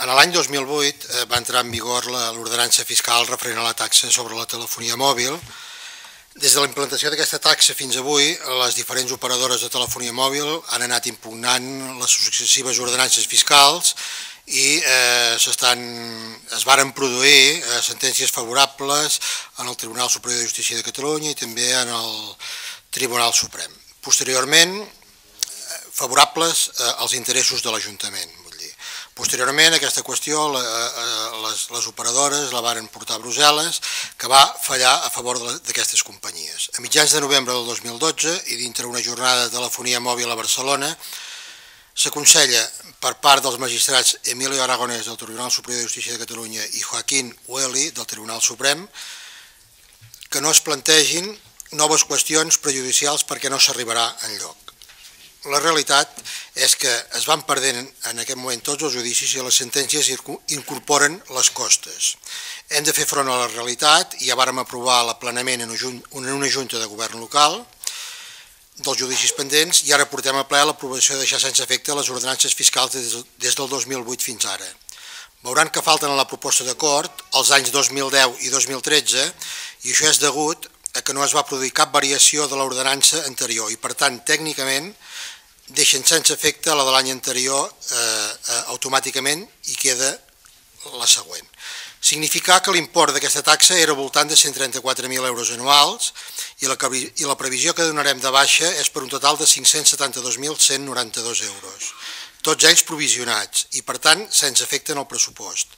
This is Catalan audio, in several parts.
En l'any 2008 eh, va entrar en vigor l'ordenança fiscal referent a la taxa sobre la telefonia mòbil. Des de la implantació d'aquesta taxa fins avui, les diferents operadores de telefonia mòbil han anat impugnant les successives ordenances fiscals i eh, es varen produir eh, sentències favorables en el Tribunal Superior de Justícia de Catalunya i també en el Tribunal Suprem. Posteriorment, eh, favorables als interessos de l'Ajuntament. Posteriorment, aquesta qüestió la, eh, les, les operadores la varen portar a Brussel·les, que va fallar a favor d'aquestes companyies. A mitjans de novembre del 2012, i dintre una jornada de telefonia mòbil a Barcelona, s'aconsella per part dels magistrats Emilio Aragonès del Tribunal Superior de Justícia de Catalunya i Joaquín Ueli del Tribunal Suprem que no es plantegin noves qüestions prejudicials perquè no s'arribarà en lloc. La realitat és que es van perdent en aquest moment tots els judicis i les sentències incorporen les costes. Hem de fer front a la realitat i ja vàrem aprovar l'aplanament en una junta de govern local dels judicis pendents i ara portem a ple l'aprovació de deixar sense efecte les ordenances fiscals des del 2008 fins ara. Veuran que falten a la proposta d'acord els anys 2010 i 2013 i això és degut a que no es va produir cap variació de l'ordenança anterior i per tant tècnicament deixen sense efecte la de l'any anterior eh, eh, automàticament i queda la següent. Significar que l'import d'aquesta taxa era voltant de 134.000 euros anuals i la, i la previsió que donarem de baixa és per un total de 572.192 euros, tots ells provisionats i per tant sense efecte en el pressupost.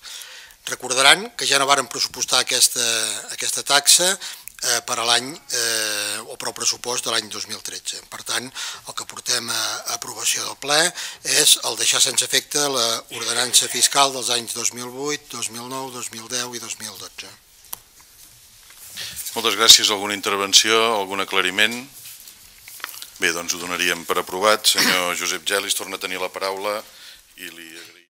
Recordaran que ja no varen pressupostar aquesta, aquesta taxa eh, per a l'any eh, o per al pressupost de l'any 2013. Per tant, el que portem a aprovació del ple és el deixar sense efecte l'ordenança fiscal dels anys 2008, 2009, 2010 i 2012. Moltes gràcies. Alguna intervenció, algun aclariment? Bé, doncs ho donaríem per aprovat. Senyor Josep Gelis torna a tenir la paraula i li agraïm.